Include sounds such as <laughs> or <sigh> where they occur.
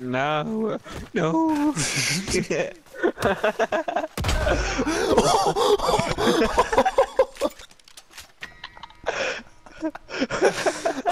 No, no. <laughs> <laughs>